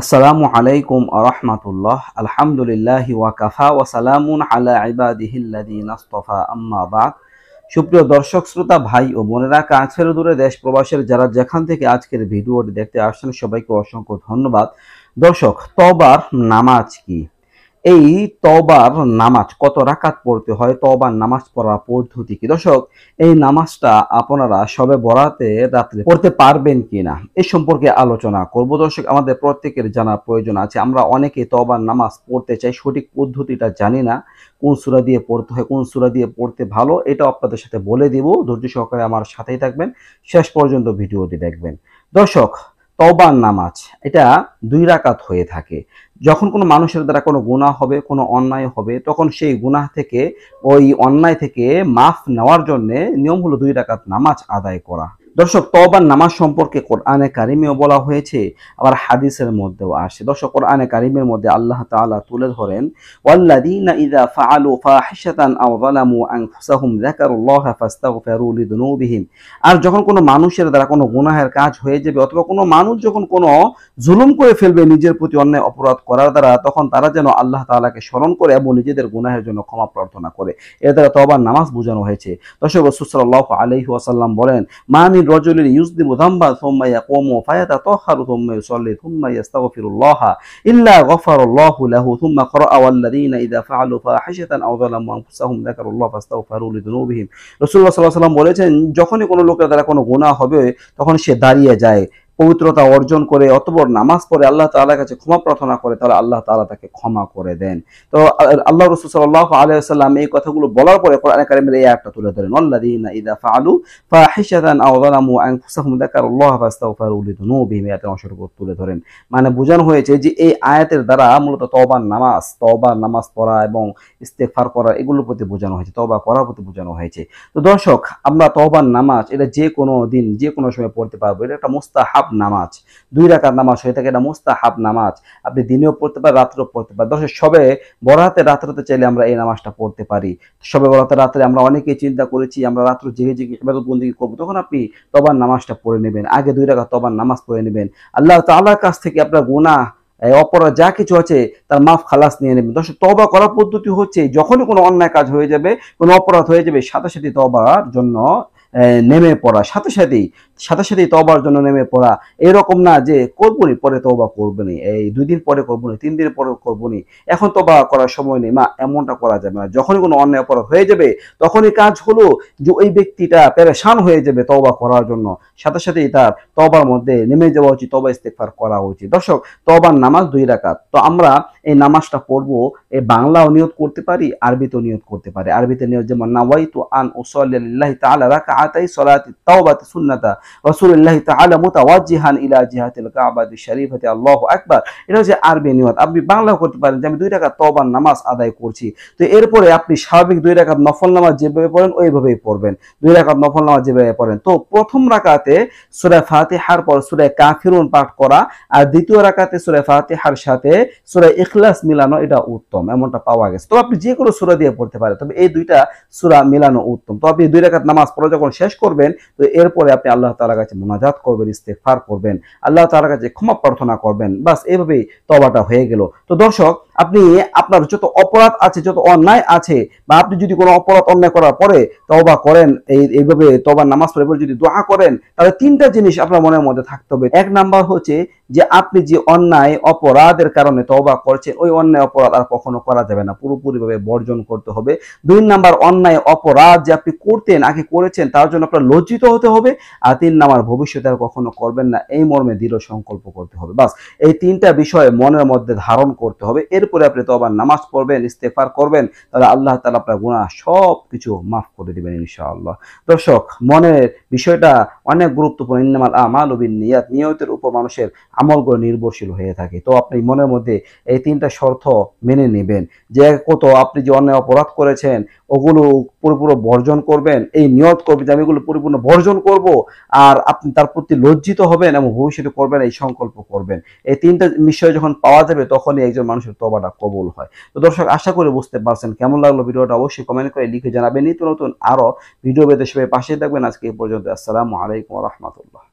আসসালামু আলাইকুম আরহামাতুল্লাহ আলহামদুলিল্লাহ ওয়াকাফা ওয়াসালামুন আলা ইবাদিহিল্লাযীনা ইসতাফা আম্মা বাদ। সুপ্রিয় দর্শক, শ্রোতা, ভাই ও বোনেরা, কাছের দূরে দেশ প্রবাসের যারা যেখান থেকে আজকের ভিডিওটি দেখতে আসছেন, সবাইকে অসংখ্য ধন্যবাদ। দর্শক তবার নামাজ কি? এই তবার নামাজ, কত রাকাত পড়তে হয় তবার নামাজ পড়ার পদ্ধতি কি? দর্শক, এই নামাজটা আপনারা সবে বরাতে রাত্রে পড়তে পারবেন কিনা এই সম্পর্কে আলোচনা করব। দর্শক, আমাদের প্রত্যেকের জানা প্রয়োজন আছে। আমরা অনেকে তবার নামাজ পড়তে চাই, সঠিক পদ্ধতিটা জানি না, কোন সুরা দিয়ে পড়তে হয়, কোন সুরা দিয়ে পড়তে ভালো এটা আপনাদের সাথে বলে দিব। ধৈর্য সহকারে আমার সাথেই থাকবেন। শেষ পর্যন্ত ভিডিওটি দেখবেন। দর্শক তবার নামাজ, এটা দুই রাকাত হয়ে থাকে। যখন কোনো মানুষের দ্বারা কোনো গুণা হবে, কোনো অন্যায় হবে, তখন সেই গুনাহ থেকে, ওই অন্যায় থেকে মাফ নেওয়ার জন্যে নিয়ম হলো দুই রাকাত নামাজ আদায় করা। দর্শক তবার নামাজ সম্পর্কে কোরআনে কারিমেও বলা হয়েছে, আবার হাদিসের মধ্যেও আসে। দর্শক, কোরআনে কারিমের মধ্যে আল্লাহ তাআলা তুলে ধরেন, ওয়াল্লাযীনা ইযা ফাআলু ফাহিশাতান আও যালামু আনফুসাহুম যাকারুল্লাহা ফাস্তাগফিরু লিযুনুবিহিম। আর যখন কোনো মানুষের দ্বারা কোনো গুনাহের কাজ হয়ে যাবে, অথবা কোনো মানুষ যখন কোনো জুলুম করে ফেলবে, নিজের প্রতি অন্যায় অপরাধ করার দ্বারা, তখন তারা যেন আল্লাহ তাআলাকে স্মরণ করে এবং নিজেদের গুনাহের জন্য ক্ষমা প্রার্থনা করে। এর দ্বারা তবার নামাজ বোঝানো হয়েছে। দর্শক রাসূল সাল্লাল্লাহু আলাইহি ওয়াসাল্লাম বলেন, মা মিন রাজুলিন ইউযনিবু যামবা সুম্মা ইয়াকুমু ফায়াতাতাহহারু সুম্মা ইউসাল্লি সুম্মা ইয়াস্তাগফিরুল্লাহ ইল্লা গফারাল্লাহু লাহু সুম্মা ক্বারাআ ওয়াল্লাযীনা ইযা ফাআলু ফাহিশাতান আও যালামু আনফুসাহুম যাকারুল্লাহ ফাস্তাগফিরু লিযুনুবিহিম রাসূলুল্লাহ সাল্লাল্লাহু আলাইহি ওয়াসাল্লাম বলেছেন, যখনই কোনো লোকের দ্বারা কোনো গুনাহ হবে, তখন সে দাঁড়িয়ে যায়। পবিত্রতা অর্জন করে অতবর নামাজ পড়ে আল্লাহ তাআলার কাছে ক্ষমা প্রার্থনা করে, তাহলে আল্লাহ তাআলা তাকে ক্ষমা করে দেন। তো আল্লাহ রসুল সাল্লাল্লাহু আলাইহি ওয়াসাল্লাম এই কথাগুলো বলার পরে কোরআনে কারিমের এই আয়াতটা তুলে ধরেন আয়াতের অংশটুকু তুলে ধরেন। মানে বোঝানো হয়েছে যে এই আয়াতের দ্বারা মূলত তওবার নামাজ তওবার নামাজ পড়া এবং ইস্তেগফার করা, এগুলোর প্রতি বোঝানো হয়েছে, তওবা করার প্রতি বোঝানো হয়েছে। তো দর্শক, আমরা তওবার নামাজ এটা যে কোনো দিন যে কোনো সময় পড়তে পারব, এটা একটা মুস্তাহাব নামাজ। দুই রাকাত নামাজ হয়ে থাকে এটা মুস্তাহাব নামাজ। আপনি দিনেও পড়তে পারেন, রাত্রেও পড়তে পারেন। দর্শক, সবে বরাতে রাত্রেতে চাইলে আমরা এই নামাজটা পড়তে পারি। সবে বরাতে, রাত্রে আমরা অনেকেই চিন্তা করেছি, আমরা রাত্র জেগে জেগে ইবাদত বন্দি করব। তখন আপনি তবার নামাজটা পড়ে নেবেন। আগে দুই রাকাত তবার নামাজ পড়ে নেবেন। আল্লাহ তাআলার কাছ থেকে আপনার গুনাহ অপরাধ যা কিছু আছে তার মাফ খালাস নিয়ে নেবেন। দর্শক তবা করার পদ্ধতি হচ্ছে যখনই কোনো অন্যায় কাজ হয়ে যাবে, কোনো অপরাধ হয়ে যাবে, সাথে সাথে তবার জন্য নেমে পড়া। সাথে সাথেই সাথে সাথেই তবার জন্য নেমে পড়া। এরকম না যে করবনি পরে তবা করবনি এই দুই দিন পরে করবনি তিন দিন পরে করবনি এখন তবা করার সময় নেই। মা, এমনটা করা যাবে না। যখনই কোনো অন্যায় অপরাধ হয়ে যাবে, তখনই কাজ হলো যে ওই ব্যক্তিটা পেরেশান হয়ে যাবে তবা করার জন্য। সাথে সাথেই তার তবার মধ্যে নেমে যাওয়া উচিত তবা ইস্তেকফার করা উচিত। দর্শক তবার নামাজ দুই রাকাত। তো আমরা এই নামাজটা পড়ব এই বাংলাও নিয়ত করতে পারি, আরবিতেও নিয়ত করতে পারি। আরবিতে নিয়ত যেমন নাওয়াই তো আন উসাল্লিল্লাহি তাআলা রাকাআতাই সালাতি তাওবাতি সুন্নাতা। রাসূলুল্লাহি তাআলা মুতাওয়াজ্জিহান ইলা জিহাতিল আল্লাহু এটা হচ্ছে আরবি নিয়ত। আপনি বাংলাও করতে পারেন যে আমি দুই তওবার নামাজ আদায় করছি। তো এরপরে আপনি স্বাভাবিক দুই নফল নামাজ যেভাবে পড়েন, ওইভাবেই পড়বেন। দুই নফল নামাজ যেভাবে পড়েন। তো প্রথম রাকাতে সূরা পর সূরা কাফিরুন পাঠ করা আর দ্বিতীয় রাকাতে সূরা ফাতিহার সাথে সূরা ইখলাস মিলানো, এটা উত্তম, এমনটা পাওয়া গেছে। তো আপনি যে কোনো সূরা দিয়ে পড়তে পারেন, তবে এই দুইটা সূরা মিলানো উত্তম। তো আপনি দুই রাকাত নামাজ পড়া যখন শেষ করবেন, তো এরপরে আপনি আল্লাহ তাআলার কাছে মোনাজাত করবেন, ইস্তেগফার করবেন। আল্লাহ তাআলার কাছে ক্ষমা প্রার্থনা করবেন। বাস, এভাবেই তওবাটা হয়ে গেল। তো দর্শক, আপনি আপনার যত অপরাধ আছে, যত অন্যায় আছে, বা আপনি যদি কোনো অপরাধ অন্যায় করার পরে তওবা করেন, এই, এইভাবে তওবার নামাজ পড়ে যদি দোয়া করেন, তাহলে তিনটা জিনিস আপনার মনের মধ্যে থাকতে হবে। এক নাম্বার হচ্ছে যে, আপনি যে অন্যায়, অপরাধের কারণে তওবা করছেন, ওই অন্যায়, অপরাধ আর কখনো করা যাবে না। পুরোপুরিভাবে বর্জন করতে হবে। দুই নাম্বার অন্যায়, অপরাধ যে আপনি করতেন, আগে করেছেন, তার জন্য আপনার লজ্জিত হতে হবে। আর তিন নামার ভবিষ্যতে আর কখনো করবেন না। এই মর্মে দৃঢ় সংকল্প করতে হবে। বাস, এই তিনটা বিষয় মনের মধ্যে ধারণ করতে হবে। এরপরে আপনি তো আবার নামাজ পড়বেন ইস্তেফার করবেন, তাহলে আল্লাহ তালা আপনার গুণা সব কিছু মাফ করে দেবেন ইনশাআল্লাহ। দর্শক, মনের বিষয়টা অনেক গুরুত্বপূর্ণ, ইন্নামাল আমাল বিন নিয়াত নিয়তের উপর মানুষের আমলগুলো নির্ভরশীল হয়ে থাকে। তো আপনি মনের মধ্যে এই তিনটা শর্ত মেনে নেবেন। যে কত আপনি যে অন্যায় অপরাধ করেছেন, ওগুলো পুরোপুরো বর্জন করবেন, এই নিয়ত করবেন যে আমি এগুলো পরিপূর্ণ বর্জন করব, আর আপনি তার প্রতি লজ্জিত হবেন এবং ভবিষ্যতে করবেন, এই সংকল্প করবেন। এই তিনটা বিষয় যখন পাওয়া যাবে, তখনই একজন মানুষের তবাটা কবুল হয়। তো দর্শক, আশা করে বুঝতে পারছেন কেমন লাগল ভিডিওটা। অবশ্যই কমেন্ট করে লিখে জানাবেন। নিত্য নতুন আরও ভিডিও পেতে সবাই পাশে থাকবেন। আজকে এই পর্যন্ত। আসসালামু আলাইকুম রহমতুল্লাহ।